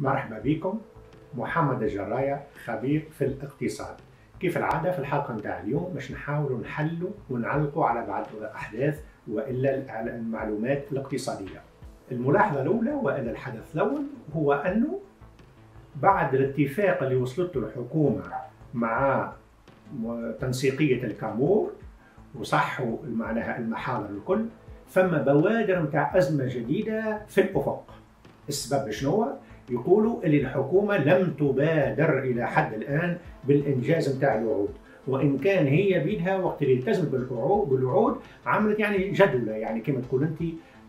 مرحبا بكم. محمد الجراية خبير في الاقتصاد. كيف العادة في الحلقة نتاع اليوم؟ باش نحاولوا نحلوا ونعلقوا على بعض الأحداث وإلا المعلومات الاقتصادية. الملاحظة الأولى وإلا الحدث الأول هو أنه بعد الاتفاق اللي وصلت له الحكومة مع تنسيقية الكامور وصحوا معناها المحاضر الكل فما بوادر نتاع أزمة جديدة في الأفق. السبب شنو يقولوا اللي الحكومة لم تبادر إلى حد الآن بالإنجاز نتاع الوعود. وإن كان هي بيدها وقت اللي التزمت بالوعود عملت يعني جدولة يعني كما تقول أنت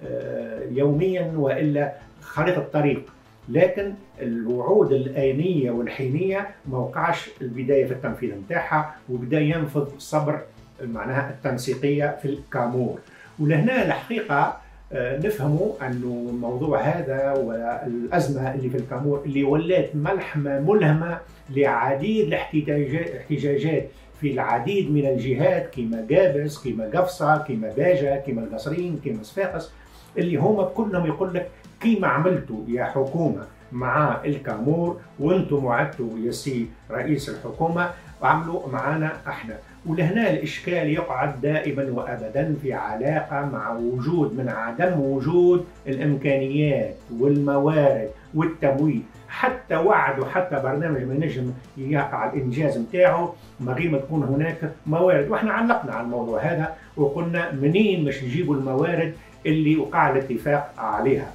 آه، يوميا وإلا خريطة طريق لكن الوعود الآنية والحينية ما وقعش البداية في التنفيذ نتاعها وبدأ ينفذ صبر معناها التنسيقية في الكامور. ولهنا الحقيقة نفهموا أنه الموضوع هذا والأزمة اللي في الكامور اللي ولات ملحمة ملهمة لعديد الاحتجاجات في العديد من الجهات كما جابس كما قفصه كما باجه كما القصرين كما صفاقس اللي هما كلهم يقول لك كيما عملتوا يا حكومة. مع الكامور وأنتم وعدتوا يا سي رئيس الحكومة. وعملوا معنا إحنا. ولهنا الإشكال يقعد دائما وأبدا في علاقة مع وجود من عدم وجود الإمكانيات والموارد والتمويل. حتى وعد وحتى برنامج ما نجم يقع الإنجاز نتاعه ما غير ما تكون هناك موارد. وإحنا علقنا على الموضوع هذا وقلنا منين باش نجيبوا الموارد اللي وقع الاتفاق عليها.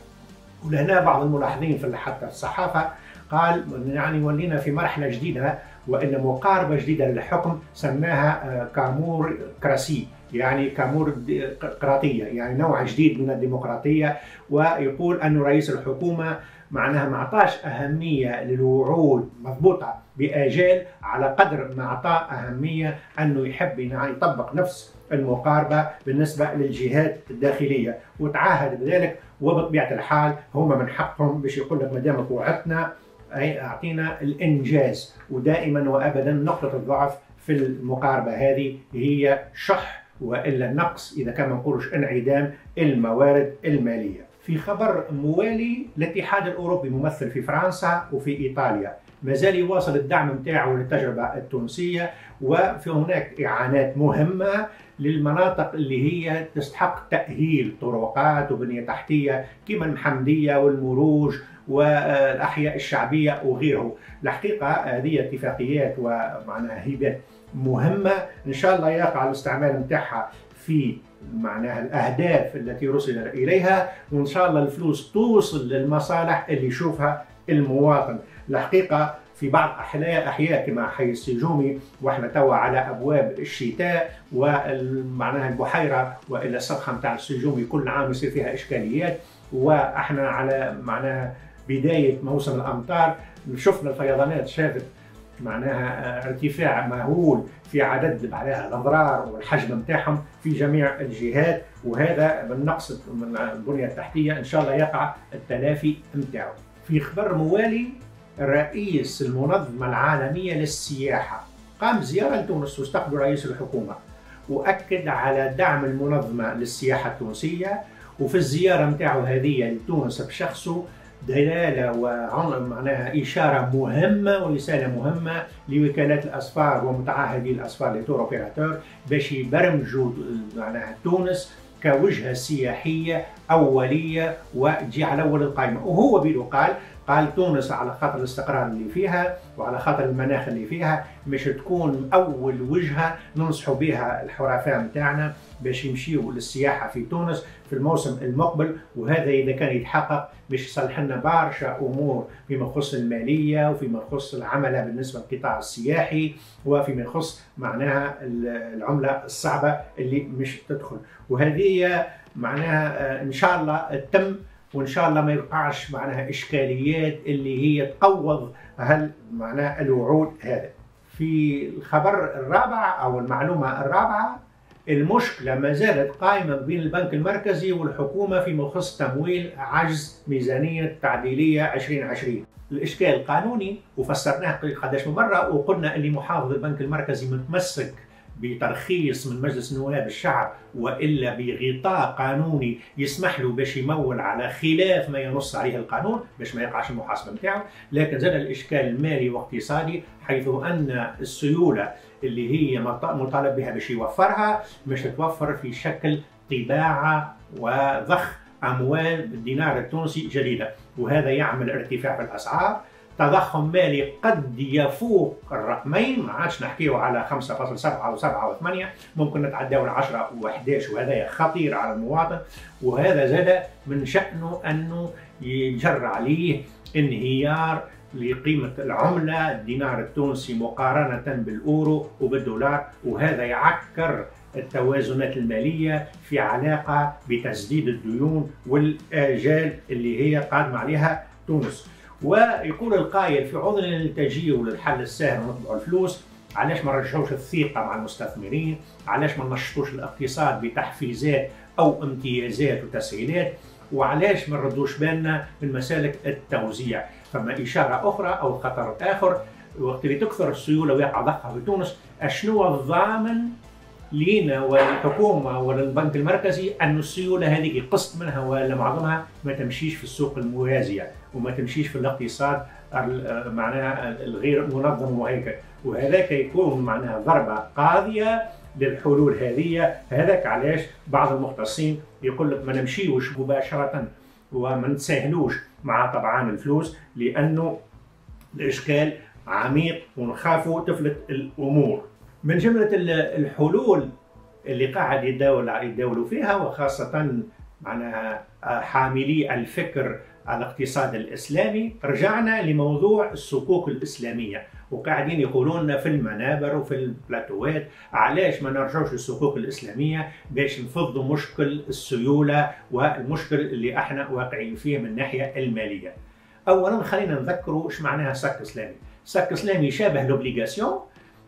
ولهنا بعض الملاحظين في حتى الصحافة قال يعني ولينا في مرحلة جديدة وإن مقاربة جديدة للحكم سماها آه، كامور كراسي يعني كامور قراطية يعني نوع جديد من الديمقراطية. ويقول أن رئيس الحكومة معناها ما أعطاش أهمية للوعود مضبوطة بآجال على قدر ما أعطى أهمية أنه يحب يطبق نفس المقاربة بالنسبة للجهات الداخلية. وتعهد بذلك وبطبيعة الحال هم من حقهم باش يقول لك ما دامك وعدتنا أي أعطينا الإنجاز ودائما وأبدا نقطة الضعف في المقاربة. هذه هي شح وإلا نقص إذا كان ما نقولش انعدام الموارد المالية. في خبر موالي الاتحاد الأوروبي ممثل في فرنسا وفي إيطاليا ما زال يواصل الدعم نتاعه للتجربة التونسية وفي هناك إعانات مهمة للمناطق اللي هي تستحق تأهيل طرقات وبنية تحتية كما المحمدية والمروج والأحياء الشعبية وغيره. الحقيقة هذه اتفاقيات ومعناها هبات مهمة. إن شاء الله يقع الاستعمال نتاعها في معناها الأهداف التي رسل إليها وإن شاء الله الفلوس توصل للمصالح اللي يشوفها المواطن. الحقيقة في بعض احياء أحياء كما حي السجومي وإحنا توا على أبواب الشتاء ومعناها البحيرة وإلى السطحه نتاع السجومي كل عام يصير فيها إشكاليات. وإحنا على معناها بداية موسم الأمطار شفنا الفيضانات شافت معناها ارتفاع مهول في عدد معناها الاضرار والحجم نتاعهم في جميع الجهات. وهذا بالنقص من البنية التحتية. إن شاء الله يقع التلافي نتاعو. في خبر موالي رئيس المنظمة العالمية للسياحة. قام زيارة لتونس واستقبل رئيس الحكومة. وأكد على دعم المنظمة للسياحة التونسية. وفي الزيارة نتاعو هذه لتونس بشخصه دلالة ومعناها إشارة مهمة ورسالة مهمة لوكالات الأسفار ومتعهدي الأسفار les tour opérateurs باش يبرمجوا معناها تونس كوجهة سياحية أولية وتجي على أول القائمة. وهو بيدو قال قال تونس على خاطر الاستقرار اللي فيها وعلى خاطر المناخ اللي فيها مش تكون أول وجهة ننصحوا بها الحرفاء نتاعنا باش يمشيوا للسياحة في تونس في الموسم المقبل. وهذا إذا كان يتحقق باش يصلح لنا برشا أمور فيما يخص المالية وفيما يخص العملة بالنسبة للقطاع السياحي وفيما يخص معناها العملة الصعبة اللي مش تدخل. وهذه معناها إن شاء الله تم وإن شاء الله ما يوقعش معناها إشكاليات اللي هي تقوض هل معناها الوعود هذا. في الخبر الرابع أو المعلومة الرابعة المشكلة ما زالت قائمة بين البنك المركزي والحكومة فيما يخص تمويل عجز ميزانية التعديليه 2020 الإشكال القانوني وفسرناه قداش من مرة وقلنا اللي محافظ البنك المركزي متمسك بترخيص من مجلس نواب الشعب وإلا بغطاء قانوني يسمح له باش يمول على خلاف ما ينص عليه القانون باش ما يقعش المحاسبة نتاعو لكن زاد الإشكال المالي واقتصادي حيث أن السيولة اللي هي مطالب بها باش يوفرها مش تتوفر في شكل طباعة وضخ أموال بالدينار التونسي جديده وهذا يعمل ارتفاع في الأسعار. تضخم مالي قد يفوق الرقمين. ما عادش نحكيه على 5.7 أو 7 و8 ممكن نتعداو ال 10 و11 وهذا خطير على المواطن. وهذا زاد من شأنه أنه يجر عليه انهيار لقيمة العملة. الدينار التونسي مقارنة بالأورو وبالدولار وهذا يعكر التوازنات المالية في علاقة بتسديد الديون والآجال اللي هي قادمة عليها تونس. ويقول القائل في عذر للتجيء وللحل السهل ونطبع الفلوس علاش ما نرجعوش الثقة مع المستثمرين؟ علاش ما نشطوش الاقتصاد بتحفيزات أو امتيازات وتسهيلات؟ وعلاش ما نردوش بالنا من مسالك التوزيع؟ فما إشارة أخرى أو خطر آخر وقت اللي تكثر السيولة ويقع ضخها في تونس أشنو الضامن لينا والحكومة والبنك المركزي أن السيوله هذه قسط منها ولا معظمها ما تمشيش في السوق الموازيه وما تمشيش في الاقتصاد معناها الغير منظم وهيك. وهذاك يكون معناها ضربة قاضية للحلول هذه. هذاك علاش بعض المختصين يقول لك ما نمشيوش مباشرة وما نتساهلوش مع طبعا الفلوس لأنه الإشكال عميق ونخافوا تفلت الأمور. من جملة الحلول اللي قاعد يتداول يتداولوا فيها وخاصة معناها حاملي الفكر الاقتصاد الإسلامي رجعنا لموضوع الصكوك الإسلامية وقاعدين يقولون في المنابر وفي البلاتوات علاش ما نرجعوش للصكوك الإسلامية باش نفضوا مشكل السيولة والمشكل اللي إحنا واقعين فيه من الناحيه المالية. اولا خلينا نذكروا إيش معناها صك إسلامي. صك إسلامي شابه l'obligation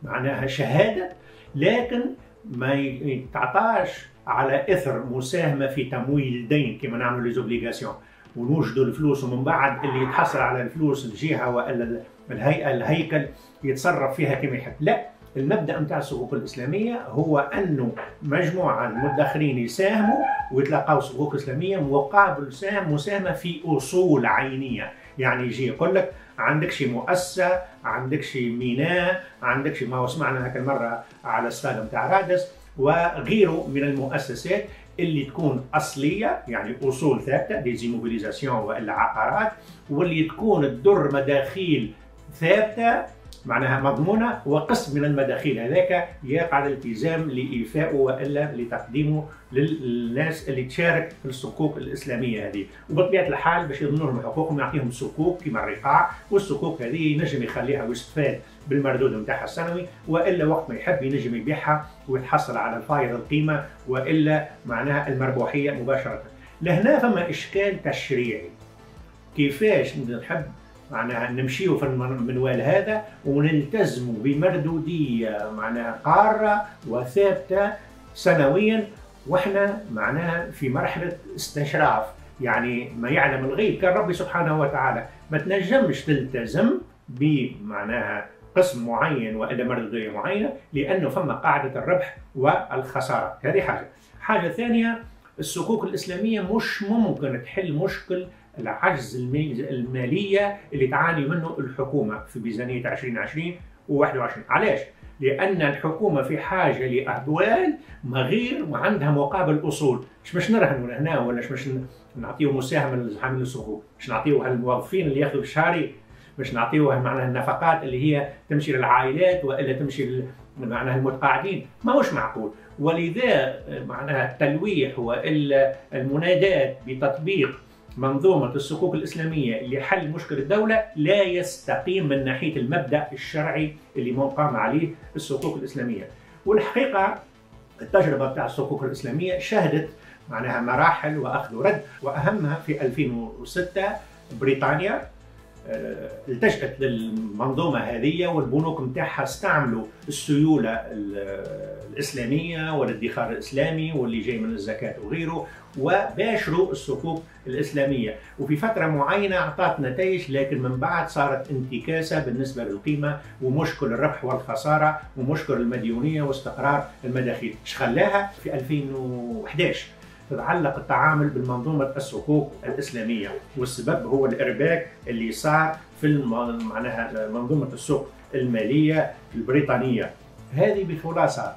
معناها شهادة لكن ما يتعطاش على إثر مساهمة في تمويل الدين كما نعملوا les obligations ونوجدوا الفلوس ومن بعد اللي يتحصل على الفلوس الجهة وإلا الهيئه الهيكل يتصرف فيها كما يحب. لا المبدأ نتاع الصكوك الإسلامية هو أنه مجموعة المدخرين يساهموا ويتلقاو صكوك إسلامية مقابل سهم مساهمة في أصول عينية. يعني يجي يقول لك عندك شي مؤسسة عندك شي ميناء عندك شي ما هو سمعنا هاك المره على استاد نتاع رادس وغيره من المؤسسات اللي تكون أصلية يعني أصول ثابتة ديزيموبيليزاسيون وإلا عقارات واللي تكون تدر مداخيل ثابتة معناها مضمونة وقسم من المداخيل. هذاك يقع الالتزام لايفائه وإلا لتقديمه للناس اللي تشارك في الصكوك الإسلامية هذه. وبطبيعة الحال باش يضمنوا لهم حقوقهم يعطيهم صكوك كما الرقاع والصكوك هذه ينجم يخليها ويستفاد بالمردود نتاعها السنوي وإلا وقت ما يحب ينجم يبيعها ويتحصل على الفائض القيمة وإلا معناها المربوحية مباشرة. لهنا فما إشكال تشريعي. كيفاش نحب معناها نمشيو في المنوال هذا ونلتزموا بمردودية معناها قارة وثابتة سنويا وإحنا معناها في مرحلة استشراف. يعني ما يعلم الغيب كان ربي سبحانه وتعالى ما تنجمش تلتزم بمعناها قسم معين والا مردوديه معينه لأنه فما قاعدة الربح والخسارة. هذه حاجة. حاجة ثانية الصكوك الإسلامية مش ممكن تحل مشكل العجز المالية اللي تعاني منه الحكومة في ميزانية 2020 و21 علاش؟ لأن الحكومة في حاجة لاموال ما غير وعندها مقابل أصول. مش مش نرهنوا هنا ولا مش نعطيو مساهمة لحامل الصكوك مش نعطيو الموظفين اللي ياخذوا الشهري مش نعطيوها معناها النفقات اللي هي تمشي للعائلات وإلا تمشي معناها المتقاعدين. ما هوش معقول. ولذا معناها التلويح وإلا المنادات بتطبيق منظومة الصكوك الإسلامية لحل مشكلة الدولة لا يستقيم من ناحية المبدأ الشرعي اللي مقام عليه الصكوك الإسلامية. والحقيقة التجربة بتاع الصكوك الإسلامية شهدت معناها مراحل وأخذ ورد وأهمها في 2006 بريطانيا التجأت للمنظومة هذه والبنوك متاعها استعملوا السيولة الإسلامية والادخار الإسلامي واللي جاي من الزكاة وغيره وباشروا الصفوف الإسلامية. وفي فترة معينة أعطت نتائج لكن من بعد صارت انتكاسة بالنسبة للقيمة ومشكل الربح والخسارة ومشكل المديونية واستقرار المداخيل. إيش خلاها؟ في 2011 تتعلق التعامل بالمنظومة الصكوك الإسلامية والسبب هو الإرباك اللي صار في معناها منظومة السوق المالية البريطانية. هذه بخلاصة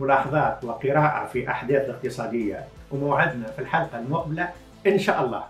ملاحظات وقراءة في أحداث اقتصادية وموعدنا في الحلقة المقبلة إن شاء الله.